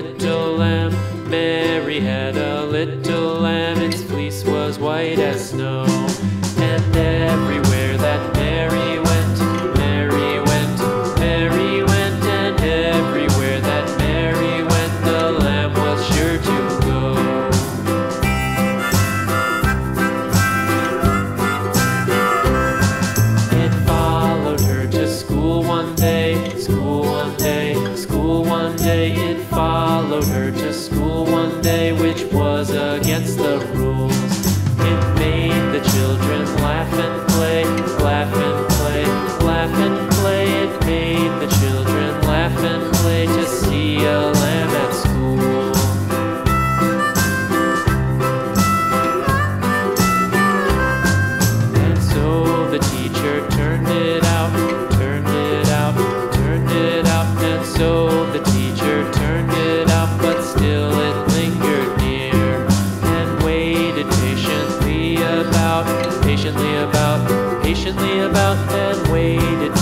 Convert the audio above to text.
little lamb. Mary had a little lamb, its fleece was white as snow. And everywhere that Mary about, patiently about, and waited